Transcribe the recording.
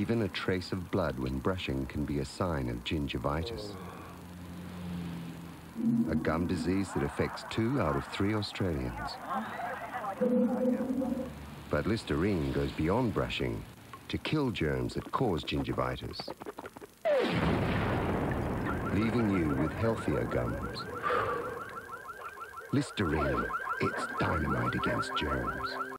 Even a trace of blood when brushing can be a sign of gingivitis. A gum disease that affects two out of three Australians. But Listerine goes beyond brushing to kill germs that cause gingivitis, leaving you with healthier gums. Listerine, it's dynamite against germs.